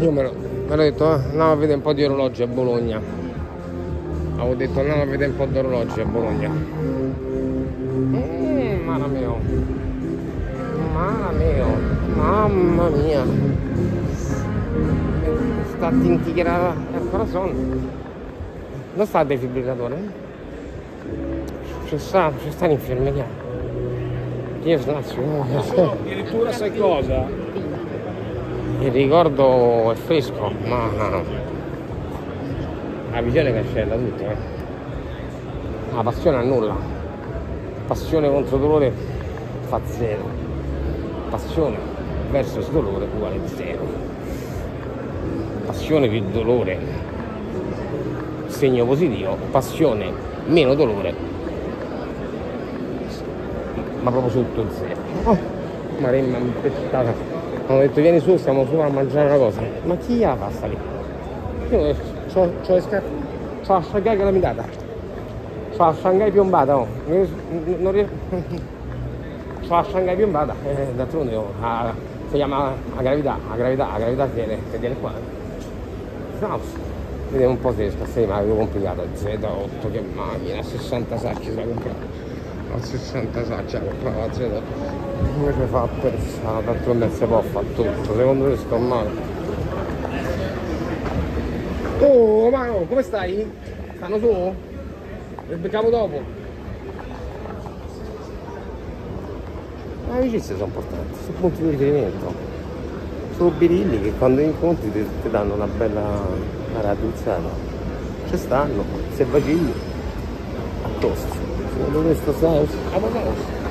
Io me l'ho detto, eh, andiamo a vedere un po' di orologi a Bologna. Avevo detto andiamo a vedere un po' di orologi a Bologna. Mm, mamma mia. Mamma mia. Mamma mia. Sta tintigrata al corazon. Dove sta il defibrillatore? Ci sta, ci sta l'infermeria. Io snazio. Addirittura sai cosa? Il ricordo è fresco, ma la visione cancella tutto. Eh. La passione annulla. Passione contro dolore fa zero. Passione versus dolore uguale zero. Passione più dolore segno positivo, passione meno dolore ma proprio sotto zero. Oh, Maremma impestata. Hanno detto vieni su, stiamo su a mangiare una cosa. Ma chi la pasta lì? Io c'ho, c'ho le scarpe. C'ho la Shanghai calamitata. C'ho la Shanghai piombata, oh. Non riesco. C'ho la Shanghai piombata. Eh, d'altronde oh, la, si chiama la gravità, la gravità, la gravità viene, che viene qua. No, vediamo un po' se riesco a stare, ma avevo complicato. Z8 che macchina, 60 sacchi se la comprare a 60 sacchi comprava la Z8 come si fa per d'altronde si può fare tutto? Secondo me sto male. Oh ma no, come stai? stanno su? li beccavo dopo. Le amicizie sono importanti sono punti di riferimento. Sono birilli che quando incontri ti, ti danno una bella una raddrizzata ci stanno se vacilli a tosto secondo me sto senso